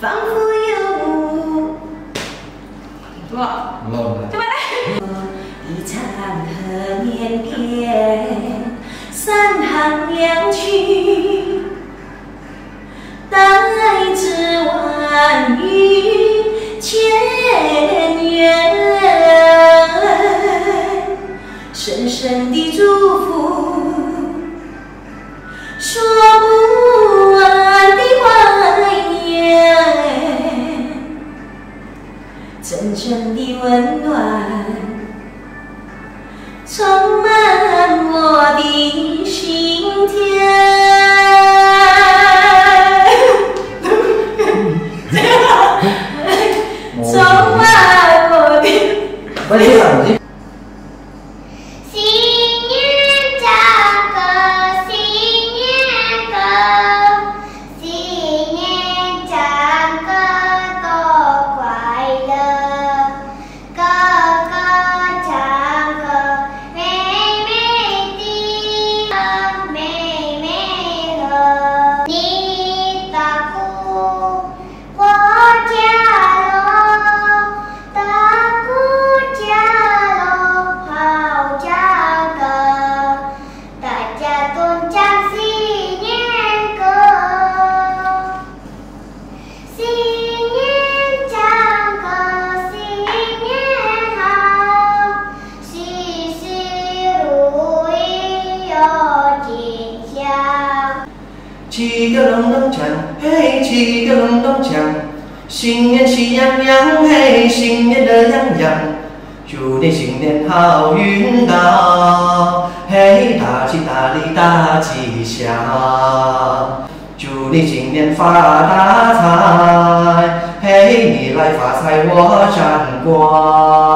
仿佛有雾。什么？老。么？一场和连篇，三行两曲，代之万语千言，深深的祝。真正的温暖。充满我的心田。充满我的。七个隆咚锵，嘿，七个隆咚锵，新年喜洋洋，嘿，新年乐洋洋，祝你新年好运到，嘿，大吉大利大吉祥，祝你新年发大财，嘿，你来发财我沾光。